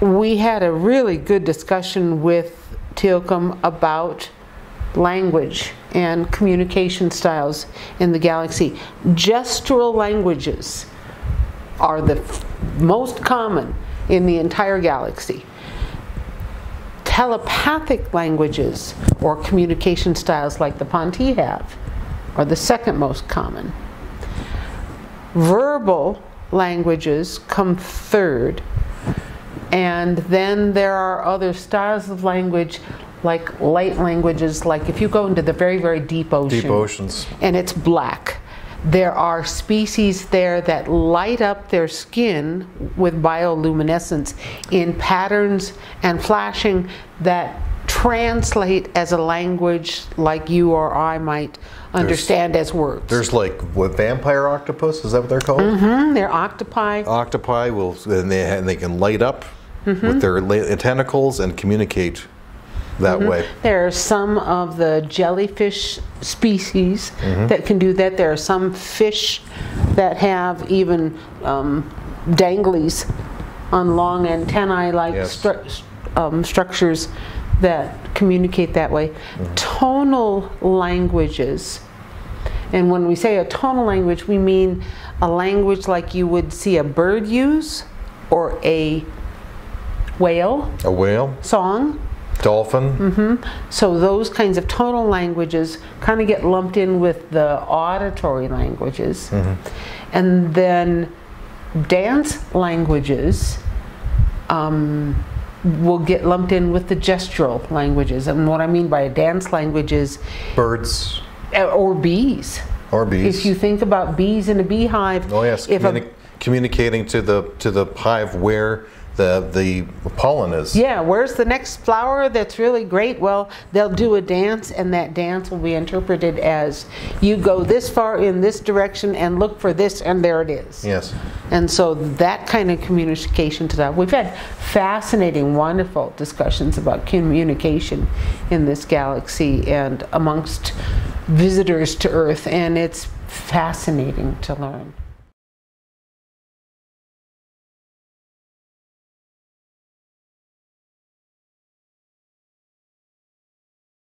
we had a really good discussion with Teal'c about language and communication styles in the galaxy. Gestural languages are the most common in the entire galaxy. Telepathic languages or communication styles like the Ponti have are the second most common. Verbal languages come third, and then there are other styles of language like light languages, like if you go into the very, very deep ocean. Deep oceans. And it's black. There are species there that light up their skin with bioluminescence in patterns and flashing that translate as a language like you or I might understand as words. There's like what vampire octopus is that what they're called? Mm, they're octopi. Octopi will and they and they can light up with their la- tentacles and communicate that way. There are some of the jellyfish species that can do that. There are some fish that have even um, danglies on long antennae like Yes. stru- um, structures that communicate that way. Tonal languages. And when we say a tonal language, we mean a language like you would see a bird use or a whale A whale, song. dolphin. So those kinds of tonal languages kind of get lumped in with the auditory languages. And then dance languages um, will get lumped in with the gestural languages. And what I mean by a dance language is, Birds uh, or bees. or bees. If you think about bees in a beehive, oh yes, if a- communicating to the to the hive where the the pollen is. Yeah, where's the next flower that's really great? Well, they'll do a dance, and that dance will be interpreted as you go this far in this direction and look for this, and there it is. Yes. And so that kind of communication to that. We've had fascinating, wonderful discussions about communication in this galaxy and amongst visitors to Earth, and it's fascinating to learn.